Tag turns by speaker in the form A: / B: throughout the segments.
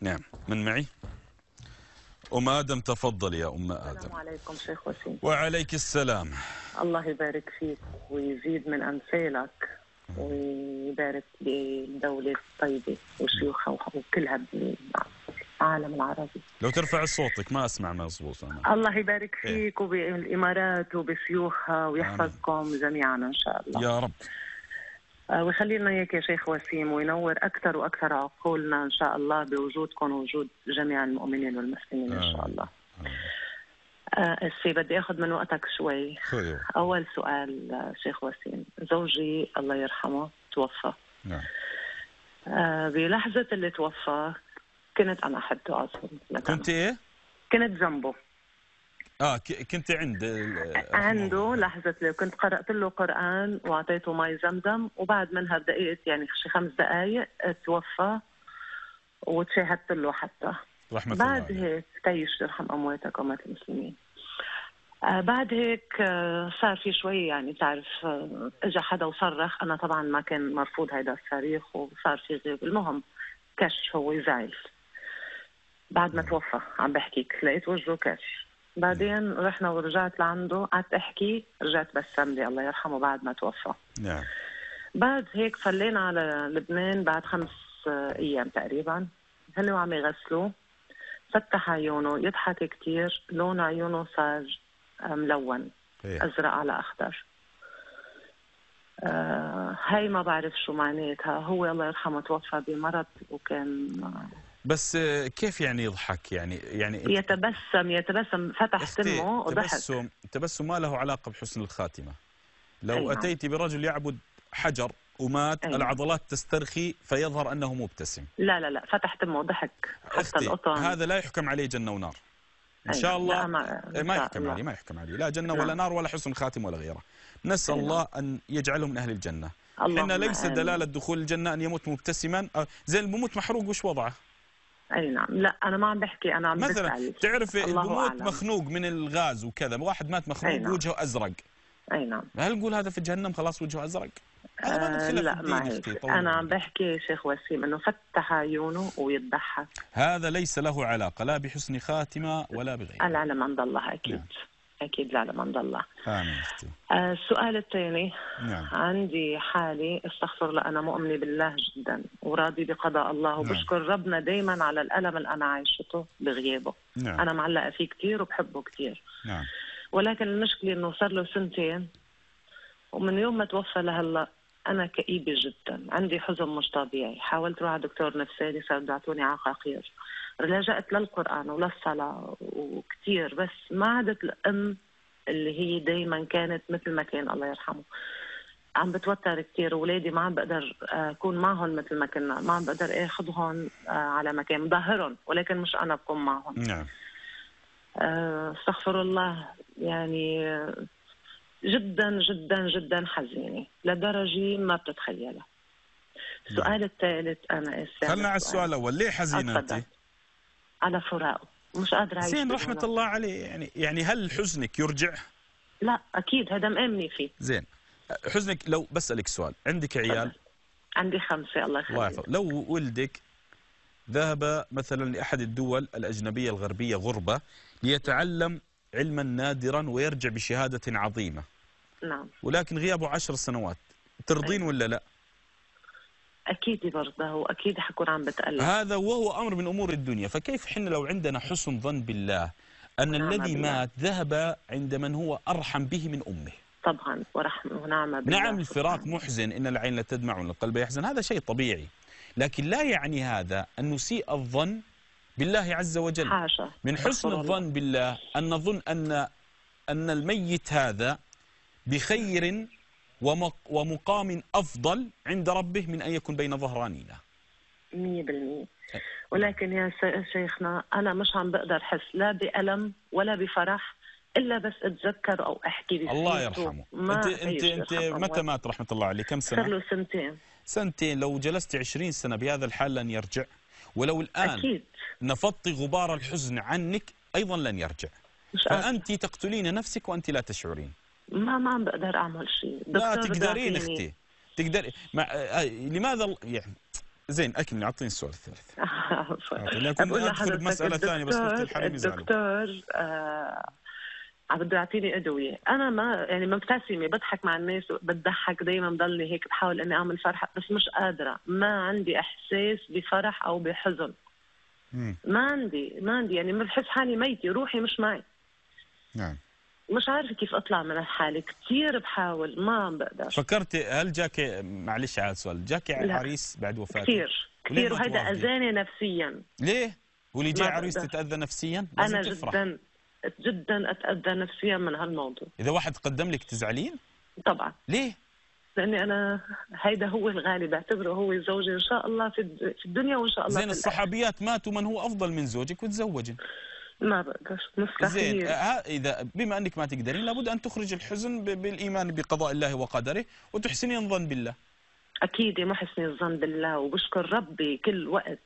A: نعم. من معي؟ أم آدم تفضل يا أم
B: السلام
A: آدم
B: عليكم شيخ وسيم.
A: وعليك السلام.
B: الله يبارك فيك ويزيد من أمثالك ويبارك بالدولة الطيبة وشيوخها وكلها بالعالم العربي.
A: لو ترفع صوتك ما أسمع مظبوط أنا.
B: الله يبارك
A: إيه.
B: فيك وبالإمارات وبشيوخها ويحفظكم جميعا إن شاء الله.
A: يا رب.
B: ويخلي لنا إياك يا شيخ وسيم وينور أكثر وأكثر عقولنا إن شاء الله بوجودكم ووجود جميع المؤمنين والمسلمين إن شاء. الله. آه، السي بدي أخذ من وقتك شوي.
A: خير
B: أول سؤال آه، شيخ وسيم. زوجي الله يرحمه توفى.
A: نعم.
B: آه، بلحظة اللي توفى كنت أنا أحبه أصلا
A: كنت إيه؟
B: كنت جنبه.
A: آه ك- كنت عند ال-
B: عنده لحظة كنت قرأت له قرآن وأعطيته مي زمزم وبعد منها بدقيقة يعني شي خمس دقايق توفى وتشاهدت له حتى.
A: رحمة الله
B: بعد
A: عليه.
B: هيك تعيش ترحم أمواتك أموات المسلمين. آه بعد هيك آه صار في شوي يعني تعرف آه اجى حدا وصرخ. أنا طبعا ما كان مرفوض هيدا الصريخ وصار في غيب. المهم كش هو زعل بعد ما توفى عم بحكيك لقيت وجهه كش بعدين رحنا ورجعت لعنده قعدت أحكي رجعت بسم لي الله يرحمه بعد ما توفى.
A: نعم
B: بعد هيك فلينا على لبنان بعد خمس أيام تقريبا. هن وعم يغسلوه فتح عيونه يضحك كتير. لون عيونه صار آه، ملون
A: إيه.
B: أزرق على أخضر. آه هاي ما بعرف شو معناتها. هو الله يرحمه توفى بمرض وكان آه،
A: بس كيف يعني يضحك يعني يعني
B: يتبسم يتبسم فتح تمه وضحك
A: تبسم تبسم ما له علاقة بحسن الخاتمة لو
B: أي نعم.
A: أتيت برجل يعبد حجر ومات
B: أي نعم.
A: العضلات تسترخي فيظهر أنه مبتسم
B: لا لا لا فتح تمه وضحك حتى القطن
A: هذا لا يحكم عليه جنة ونار إن
B: أي
A: شاء
B: نعم.
A: الله
B: لا، ما- إن
A: ما يحكم
B: الله.
A: عليه ما يحكم عليه لا جنة
B: نعم.
A: ولا نار ولا حسن خاتم ولا غيره نسأل
B: أي نعم.
A: الله أن يجعله من أهل الجنة
B: اللهم
A: حين ليس. دلالة دخول الجنة أن يموت مبتسما زي اللي بموت محروق وش وضعه
B: أي نعم. لا أنا ما عم بحكي أنا عم
A: مثلا
B: بسأل.
A: تعرف اللي
B: الله
A: بموت. مخنوق من الغاز وكذا واحد مات مخنوق
B: نعم.
A: وجهه أزرق.
B: أي نعم.
A: هل نقول هذا في جهنم؟ خلاص وجهه
B: آه
A: ندخله
B: لا ما هيك. أنا عم. بحكي شيخ وسيم إنه فتح عيونه ويضحك.
A: هذا ليس له علاقة لا بحسن خاتمة ولا بغيره.
B: العلم عند الله أكيد.
A: نعم.
B: أكيد عند الله
A: آمين أختي.
B: آه السؤال الثاني.
A: نعم.
B: عندي حالي استغفر الله أنا مؤمنه بالله جدا وراضي بقضاء الله
A: نعم.
B: وبشكر ربنا دائما على الألم اللي أنا عايشته بغيابه.
A: نعم.
B: أنا معلقة فيه كثير وبحبه كثير
A: نعم.
B: ولكن المشكلة إنه صار له سنتين ومن يوم ما توفى لهلا أنا كئيبة جدا. عندي حزن مش طبيعي. حاولت أروح على دكتور نفساني صار بده يعطوني عقاقير لجأت للقرآن وللصلاه وكثير بس ما عادت الأم اللي هي دائما كانت مثل ما كان الله يرحمه. عم بتوتر كثير اولادي ما عم بقدر أكون معهم مثل ما كنا ما عم بقدر آخذهم آه، على مكان مظهرهم ولكن مش أنا بكون معهم.
A: نعم.
B: آه، استغفر الله يعني جدا جدا جدا حزينة لدرجة ما بتتخيلها. السؤال الثالث أنا اسفه
A: خلنا على السؤال الأول ليه حزينة
B: أتفضل. على فراقه مش قادرة أعيش
A: زين. رحمة الله عليه يعني يعني هل حزنك يرجع؟
B: لا أكيد. هذا مأمني فيه.
A: زين. حزنك لو بسألك سؤال. عندك عيال؟
B: عندي خمسة. الله
A: الله
B: يخليك
A: يحفظ. لو ولدك ذهب مثلا لأحد الدول الأجنبية الغربية غربة ليتعلم علما نادرا ويرجع بشهادة عظيمة.
B: نعم.
A: ولكن غيابه عشر سنوات. ترضين ولا لا؟
B: أكيد برضه وأكيد حكون عم بتألم.
A: هذا وهو أمر من أمور الدنيا. فكيف حنا لو عندنا حسن ظن بالله أن
B: نعم
A: الذي
B: بالله.
A: مات ذهب عند من هو أرحم به من أمه؟
B: طبعا ورحمه ونعمه بالله.
A: نعم الفراق. محزن إن العين لا تدمع وإن القلب يحزن. هذا شيء طبيعي. لكن لا يعني هذا أن نسيء الظن بالله عز وجل.
B: حاشا
A: من حسن. الظن بالله أن نظن أن أن الميت هذا بخير ومقام أفضل عند ربه من أن يكون بين ظهرانينا
B: مية بالمية. ولكن يا شيخنا أنا مش عم بقدر أحس لا بألم ولا بفرح إلا بس أتذكر أو أحكي بسيرته.
A: الله يرحمه.
B: ما
A: أنت
B: فيش
A: أنت أنت
B: يرحم
A: متى. مات رحمة الله عليه؟ كم
B: صار
A: سنة
B: له سنتين.
A: سنتين. لو جلست عشرين سنة بهذا الحال لن يرجع. ولو الآن
B: أكيد.
A: نفضت غبار الحزن عنك أيضا لن يرجع.
B: مش.
A: فأنت تقتلين نفسك وأنت لا تشعرين.
B: ما ما عم بقدر أعمل شيء.
A: لا تقدرين أختي تقدر مع... آه، لماذا يعني زين اكمل أعطيني السؤال الثالث. أدخل
B: لحضرتك
A: بمسألة ثانية بس الحريم يزعلوا.
B: الدكتور آه عم بده يعطيني أدوية. أنا ما يعني مبتسمة بضحك مع الناس بتضحك دايما بضلني هيك بحاول إني أعمل فرحة بس مش قادرة. ما عندي إحساس بفرح أو بحزن.
A: مم.
B: ما عندي ما عندي. يعني بحس حالي ميتة روحي مش معي.
A: نعم.
B: مش عارفة كيف أطلع من الحالة كثير بحاول ما عم بقدر.
A: فكرت هل جاك معلش على السؤال جاك
B: لا.
A: عريس بعد وفاته؟
B: كثير كثير
A: توافقي؟
B: أذاني نفسيا.
A: ليه؟ واللي جاي عريس. تتأذى نفسيا؟ لازم
B: أنا
A: تفرح.
B: جدا جدا أتأذى نفسيا من هالموضوع.
A: إذا واحد قدم لك تزعلين؟
B: طبعا.
A: ليه؟
B: لأني أنا هيدا هو الغالي بعتبره هو زوجي إن شاء الله في الد- في الدنيا وإن شاء الله
A: زين الصحابيات ماتوا من هو أفضل من زوجك وتزوجن.
B: ما بقدر مستحيل.
A: آه، إذا بما أنك ما تقدرين لابد أن تخرج الحزن ب- بالإيمان بقضاء الله وقدره وتحسنين الظن بالله.
B: أكيد محسن الظن بالله وبشكر ربي كل وقت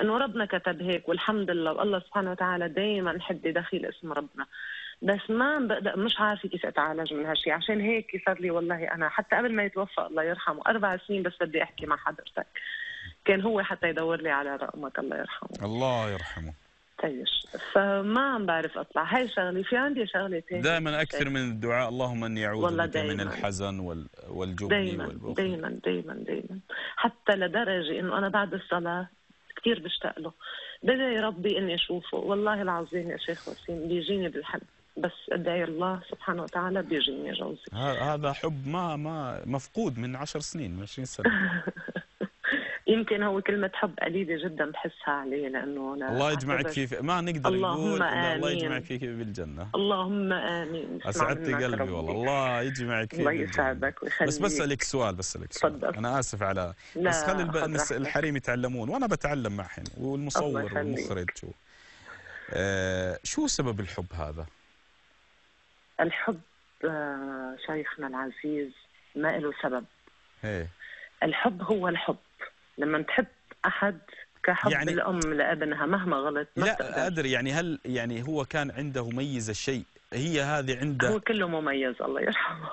B: إنه ربنا كتب هيك والحمد لله والله سبحانه وتعالى دائما حدي دخيل اسم ربنا. بس ما بقدر مش عارفة كيف أتعالج من هالشيء عشان هيك صار لي والله أنا حتى قبل ما يتوفى الله يرحمه أربع سنين بس بدي أحكي مع حضرتك. كان هو حتى يدور لي على رقمك الله يرحمه.
A: الله يرحمه.
B: تعيش فما عم بعرف أطلع. هاي شغلة في عندي شغلة ثانية
A: دائما أكثر من الدعاء. اللهم أني
B: أعوذ
A: بك من. الحزن وال- والجبن
B: دايما
A: والبخل.
B: دايما دايما دايما حتى لدرجة إنه أنا بعد الصلاة كثير بشتاق له. بدعي ربي إني أشوفه. والله العظيم يا شيخ وسيم بيجيني بالحلم. بس أدعي الله سبحانه وتعالى بيجيني جوزي.
A: هذا حب ما ما مفقود من عشر سنين من 20 سنة.
B: يمكن هو كلمة حب قليلة جدا بحسها عليه لأنه أنا
A: الله يجمعك فيه ما نقدر
B: اللهم
A: نقول إلا الله
B: آمين.
A: يجمعك فيه بالجنة
B: اللهم آمين منك
A: قلبي. والله الله يجمعك فيه
B: الله
A: بالجنة.
B: يسعدك ويخليك
A: بس بسألك سؤال بسألك سؤال
B: تفضل.
A: أنا آسف على
B: لا،
A: بس خلي الب... الحريم يتعلمون وأنا بتعلم معهم والمصور. والمخرج و... آه شو سبب الحب هذا؟
B: الحب آه، شيخنا العزيز ما له سبب
A: إيه
B: الحب هو الحب لما تحب أحد كحب
A: يعني-
B: الأم لأبنها مهما غلط ما
A: لا. أدري يعني هل يعني هو كان عنده ميزة شيء هي هذه
B: هو
A: عنده
B: كله مميز الله يرحمه.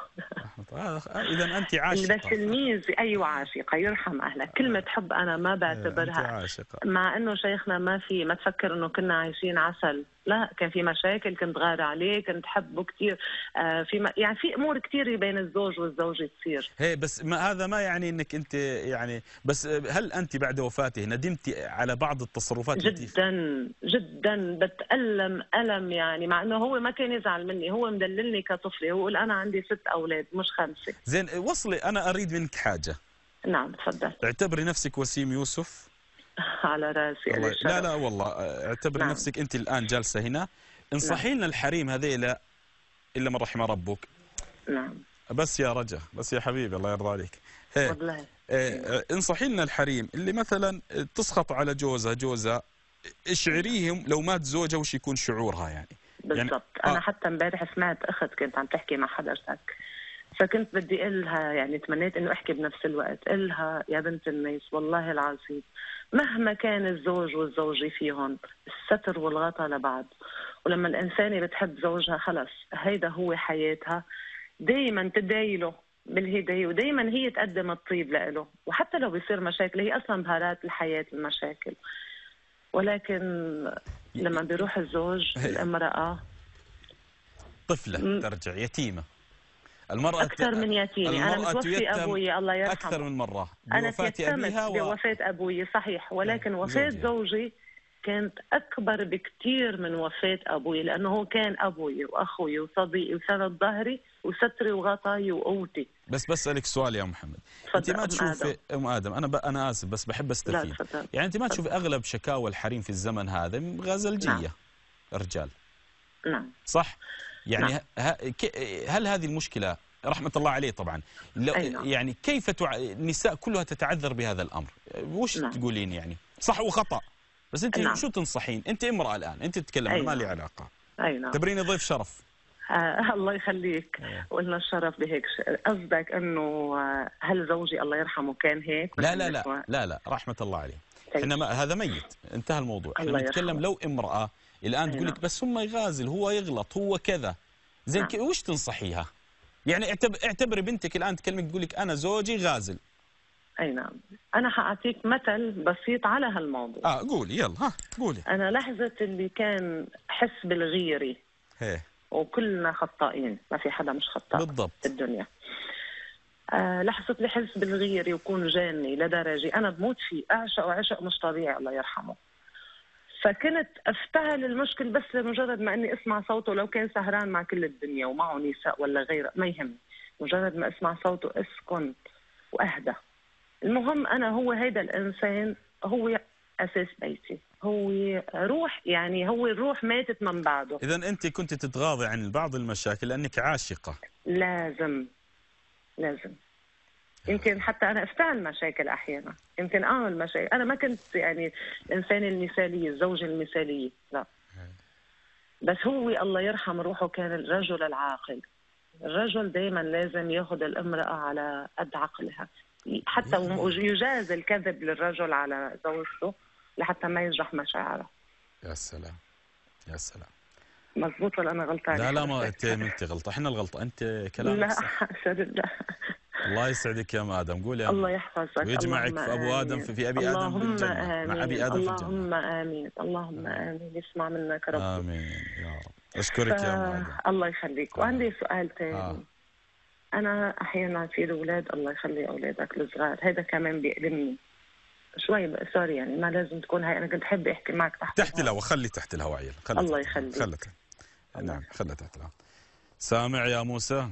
A: إذا أنت
B: بس
A: عاشقة
B: الميزة أيوة عاشقة يرحم أهلك. كلمة حب أنا ما
A: أنت
B: بعتبرها مع إنه شيخنا ما في ما تفكر إنه كنا عايشين عسل. لا كان في مشاكل كنت غار عليه كنت حبه كثير آه في ما يعني في أمور كثيره بين الزوج والزوجة تصير.
A: هي بس ما هذا ما يعني إنك أنت يعني بس هل أنت بعد وفاته ندمتي على بعض التصرفات التي
B: جدا جدا. بتألم ألم يعني مع إنه هو ما كان يزعل مني. هو مدللني كطفلة. هو أنا عندي ست أولاد مش خمسة.
A: زين وصلي أنا أريد منك حاجة.
B: نعم تفضل.
A: اعتبري نفسك وسيم يوسف.
B: على رأسي
A: الله لا لا والله اعتبري
B: نعم.
A: نفسك أنت الآن جالسة هنا. انصحي لنا الحريم هذيلا إلا من رحم ربك.
B: نعم.
A: بس يا رجا بس يا حبيبي الله يرضى عليك.
B: والله.
A: آه، انصحي لنا الحريم اللي مثلا تسخط على جوزها جوزها اشعريهم لو مات زوجها وش يكون شعورها يعني؟
B: بالضبط.
A: آه.
B: أنا حتى امبارح سمعت اخت كنت عم تحكي مع حضرتك فكنت بدي أقول لها يعني تمنيت إنه أحكي بنفس الوقت قل لها يا بنت الناس والله العظيم. مهما كان الزوج والزوجة فيهم الستر والغطاء لبعض. ولما الإنسانة بتحب زوجها خلص هيدا هو حياتها. دائما تدعي له بالهداية ودائما هي تقدم الطيب له وحتى لو بيصير مشاكل هي أصلا بهارات الحياة المشاكل. ولكن لما بيروح الزوج.
A: الامرأة
B: طفلة.
A: ترجع يتيمة. المرأة
B: أكثر من أنا
A: المرأة
B: متوفي أبوي الله يرحمه.
A: أكثر من
B: أنا
A: بوفاة
B: تيتمت
A: و...
B: بوفاة أبوي صحيح. ولكن وفاة
A: زوجها.
B: زوجي كانت أكبر بكثير من وفاة أبوي لأنه هو كان أبوي وأخوي وصديقي وسند ظهري وستري وغطاي وقوتي
A: بس بسألك سؤال يا محمد
B: تفضل
A: ما
B: أم
A: تشوفي أم آدم أنا ب... أنا آسف بس بحب
B: تفضل.
A: يعني أنت ما تشوفي أغلب شكاوى الحريم في الزمن هذا غزلجيه
B: نعم.
A: رجال.
B: نعم.
A: صح؟ يعني
B: نعم.
A: هل هذه المشكلة رحمة الله عليه طبعا لو...
B: أي نعم.
A: يعني كيف تع... النساء كلها تتعذر بهذا الأمر وش
B: نعم.
A: تقولين يعني صح وخطأ بس أنت
B: نعم.
A: شو تنصحين أنت امرأة الآن أنت تتكلم
B: أي
A: أنا ما لي
B: نعم.
A: علاقة
B: أي نعم
A: تبريني ضيف شرف
B: آه الله يخليك
A: إيه.
B: قلنا الشرف بهيك قصدك إنه آه، هل زوجي الله يرحمه كان هيك
A: لا لا لا؟ لا لا رحمة الله عليه
B: طيب.
A: إحنا ما هذا ميت انتهى الموضوع
B: إحنا
A: نتكلم. لو امرأة
B: الآن
A: تقول لك
B: نعم.
A: بس هم يغازل هو يغلط هو كذا. زين
B: نعم.
A: وش تنصحيها؟ يعني اعتب- اعتبري بنتك الآن تكلمك تقول لك أنا زوجي غازل.
B: أي نعم. أنا حأعطيك مثل بسيط على هالموضوع.
A: آه قولي يلا ها قولي.
B: أنا لحظة اللي كان حس بالغيره
A: هيه
B: وكلنا خطائين ما في حدا مش خطاء
A: بالضبط.
B: في الدنيا. آه لحظة اللي حس بالغيرة ويكون جاني لدرجة أنا بموت فيه أعشقه عشق مش طبيعي الله يرحمه. فكنت أفتعل المشكل بس لمجرد ما أني أسمع صوته لو كان سهران مع كل الدنيا ومعه نساء ولا غيره ما يهم. مجرد ما أسمع صوته أسكن وأهدى. المهم أنا هو هيدا الإنسان هو أساس بيتي. هو روح يعني هو الروح ماتت من بعده.
A: إذا أنت كنت تتغاضي عن بعض المشاكل لأنك عاشقة.
B: لازم لازم. يمكن حتى أنا افتعل مشاكل أحيانا. يمكن أعمل مشاكل. أنا ما كنت يعني الانسانه المثالية الزوجه المثالية لا. بس هو الله يرحم روحه كان الرجل العاقل. الرجل دائما لازم ياخذ الامرأة على قد عقلها. حتى يجاز الكذب للرجل على زوجته لحتى ما يجرح مشاعره.
A: يا سلام. يا سلام.
B: مزبوط ولا أنا غلطانة؟
A: لا لا ما انت أنت غلطة. إحنا الغلطة. أنت كلامك
B: لا حاشا لله.
A: الله يسعدك يا أم آدم. قول يا
B: الله. يحفظك.
A: ويجمعك في أبو
B: آدم.
A: في, في أبي آدم
B: اللهم آمين.
A: مع أبي آدم في
B: اللهم آمين. اللهم آمين. يسمع منك رب
A: آمين. يا رب. أشكرك يا أم آدم.
B: الله يخليك. وعندي سؤال ثاني
A: آه.
B: أنا أحيانا في الأولاد الله يخلي أولادك الصغار هذا كمان بيألمني. شوي سوري يعني ما لازم تكون هاي. أنا كنت أحب أحكي معك تحت
A: تحت الهواء. خلي تحت الهواء عيل. خلي
B: الله. يخليك.
A: خلي تحت. نعم خلي تحت الهواء. سامع يا موسى؟